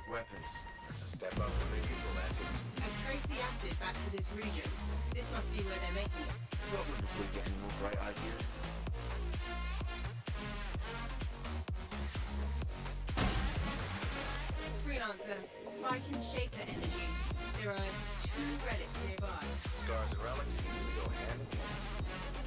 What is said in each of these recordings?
automatic weapons. That's a step up from their usual antics. I've traced the acid back to this region. This must be where they're making it. It's not wonderful getting more bright ideas. Freelancer, spike can Shaper energy. There are two relics nearby. Scars and relics seem to hand in.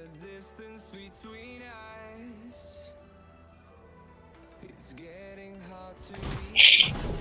A distance between us. It's getting hard to reach.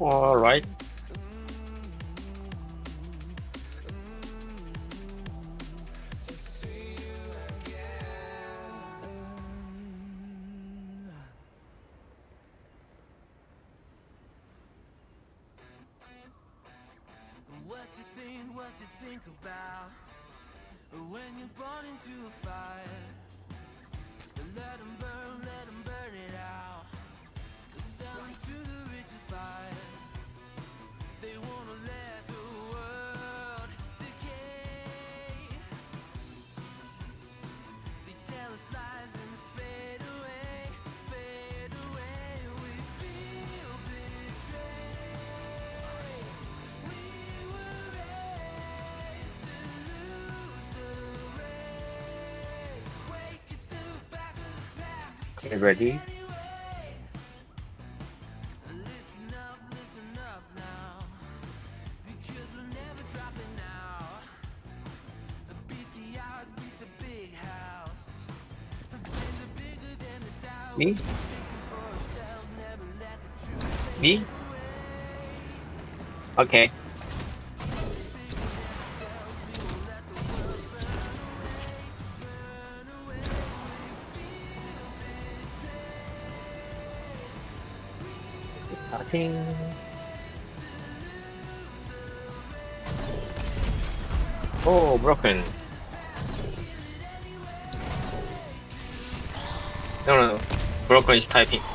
Alright. What the doubt. Me? Me? Okay. Broken is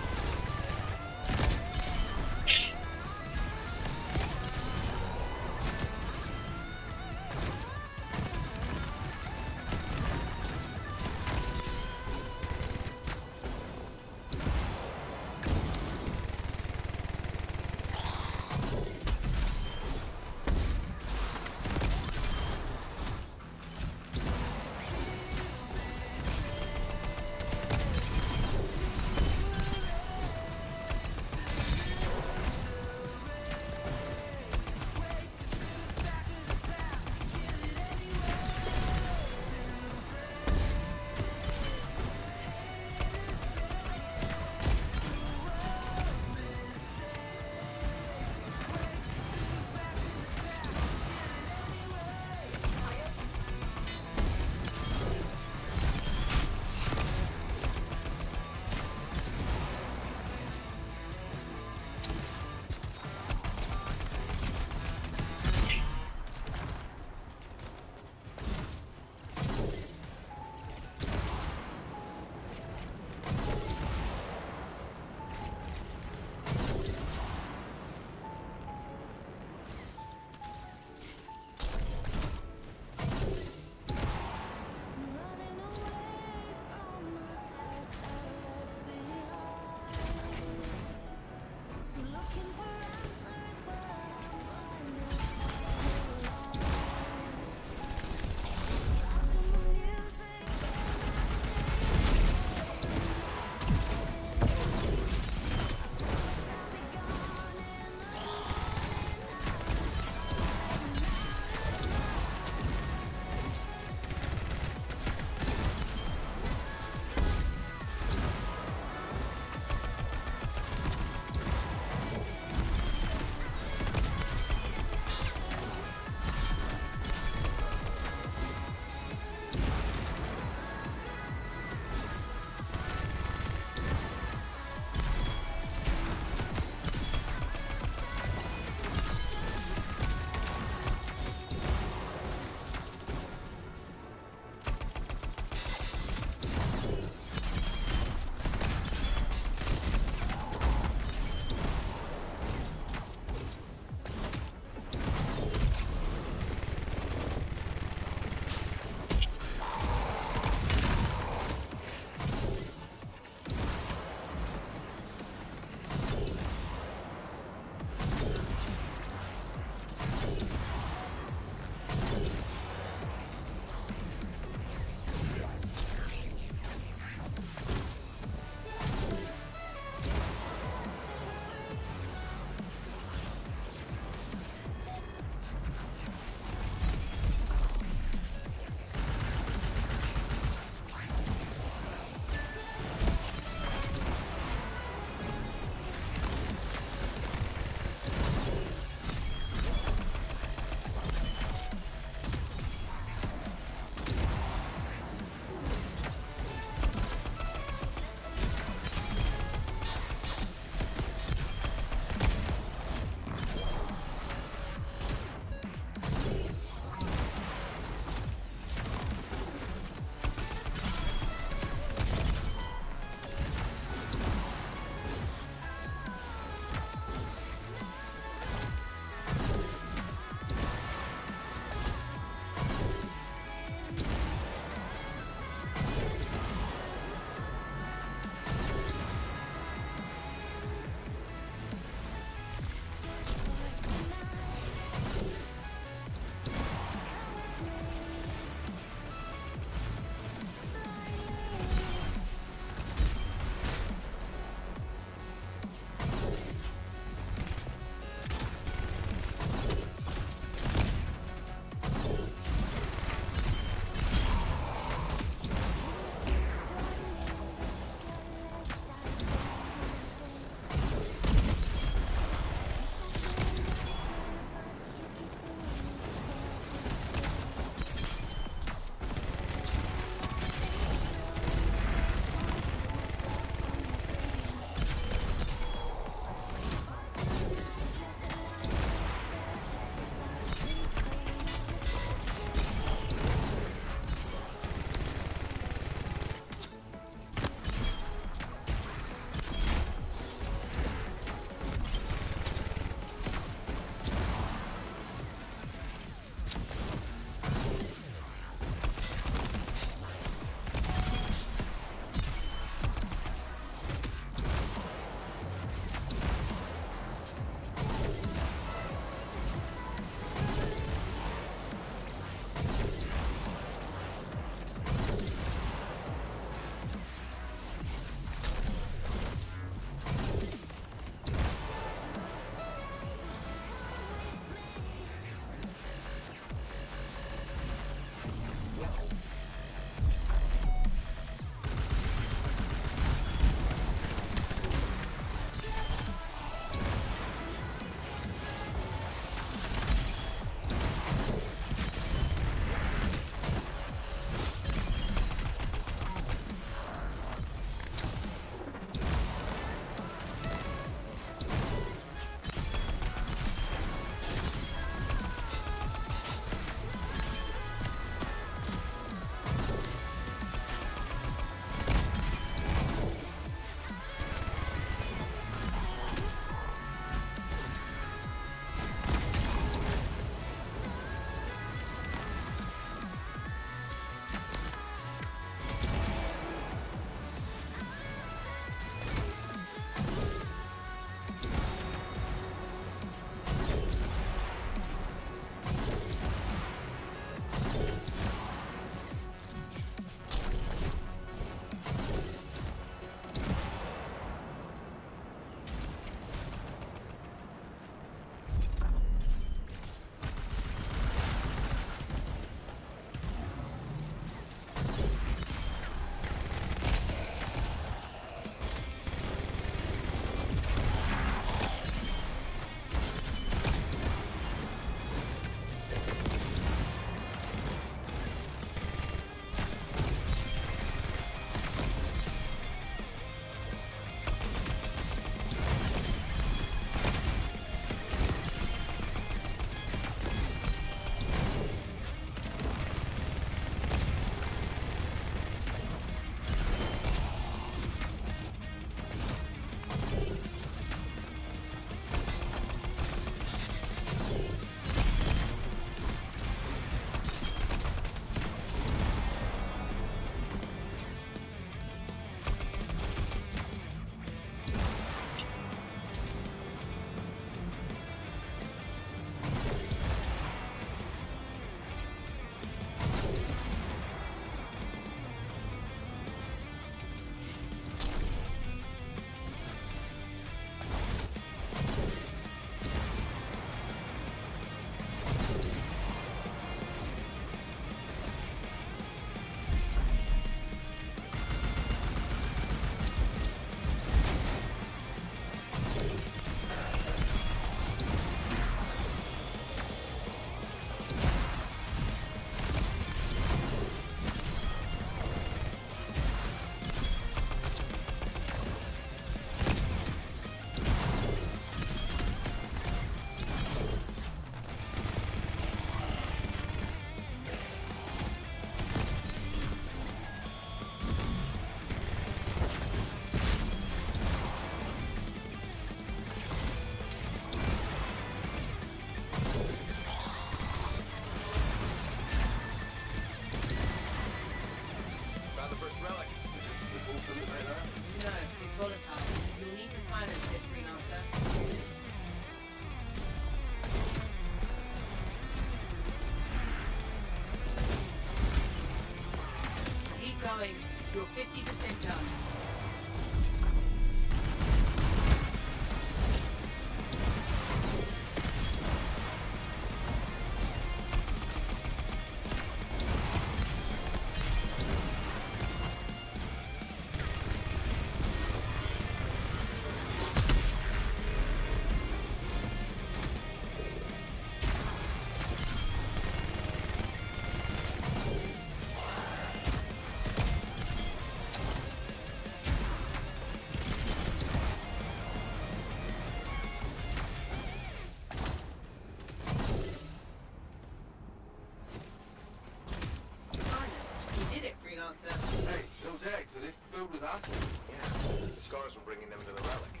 those eggs, are they filled with acid? Yeah. The scars were bringing them to the relic.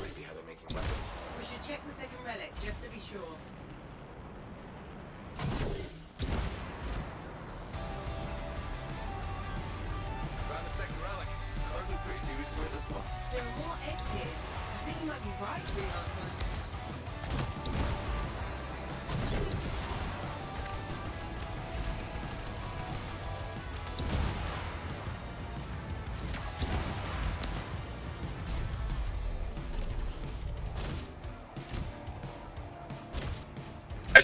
Creepy how they're making weapons. We should check the second relic just to be sure.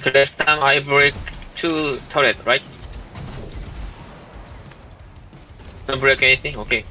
Like last time I break two turret, right? Don't break anything? Okay.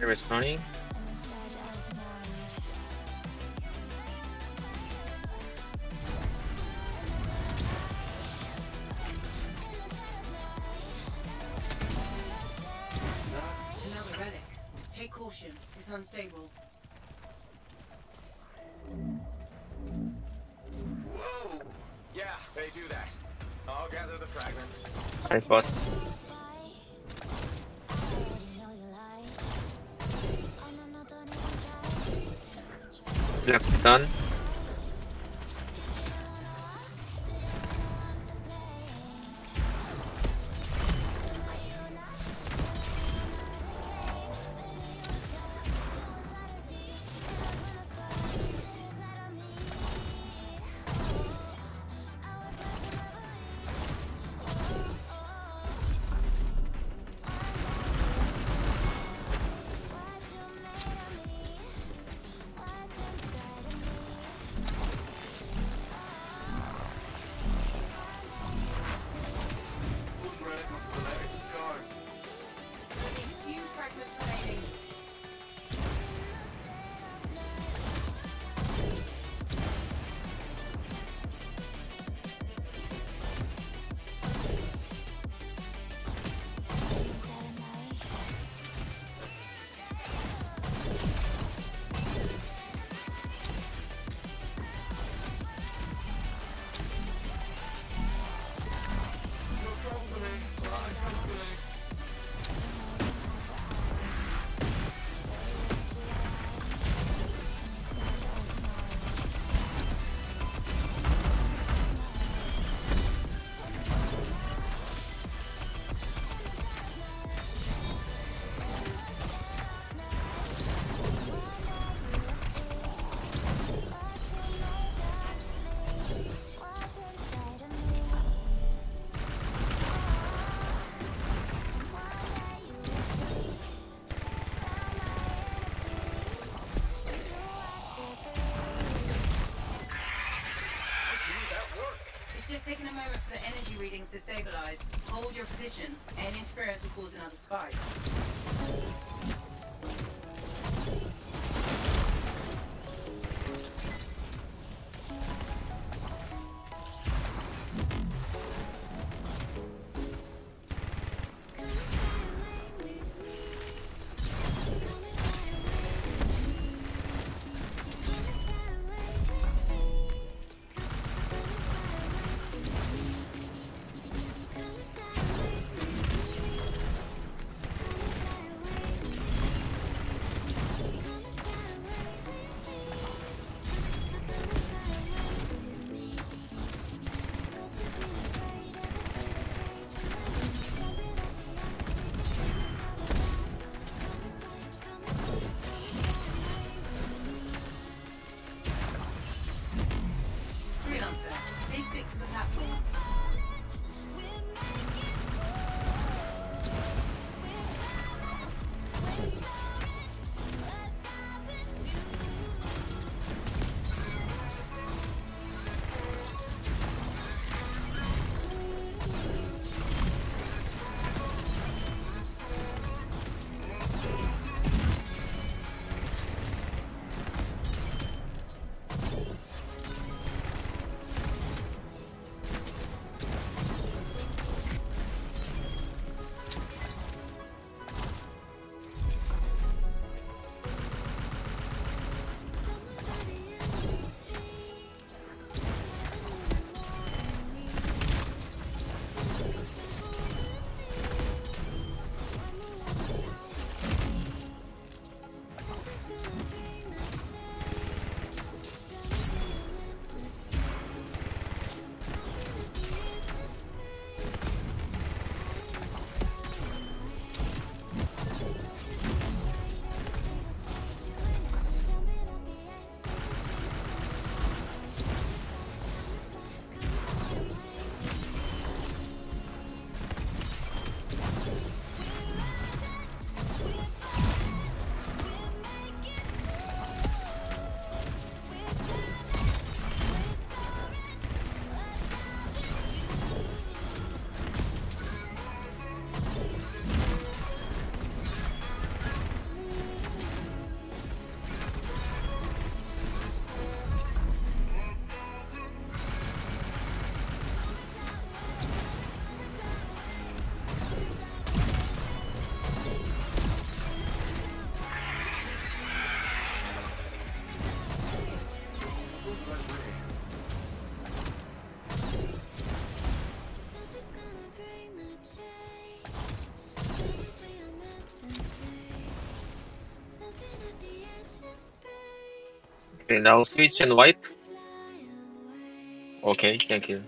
It was funny. taking a moment for the energy readings to stabilize. Hold your position. Any interference will cause another spike. Okay, now switch and wipe. Okay, thank you.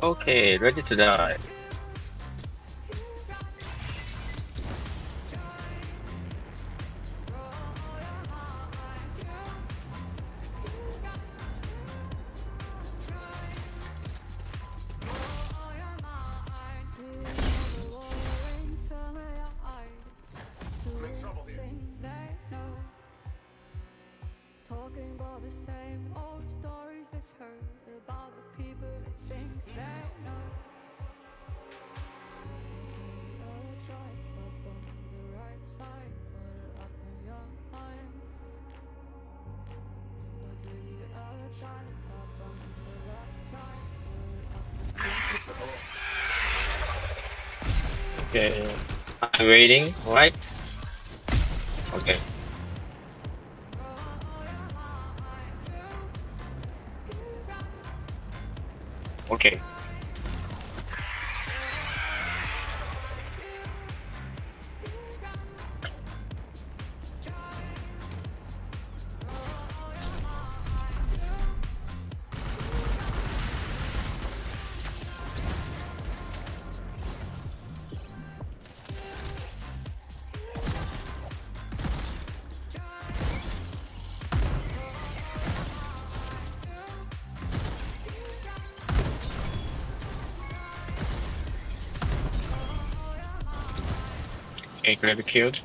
Okay, ready to die. reading, right? Okay, the killed.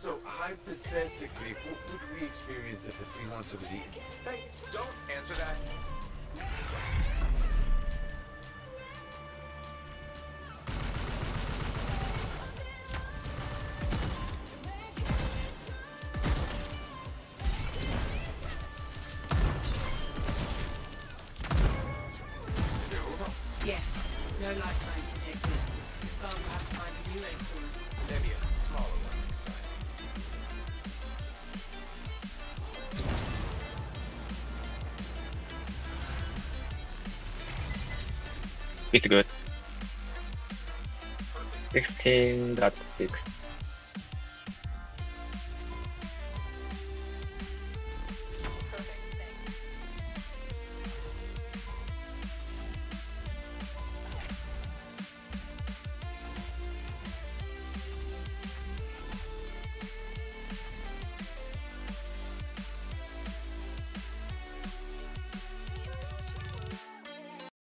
So, hypothetically, what would we experience if the freelancer was eaten? Hey, don't answer that. It's good. 16.6.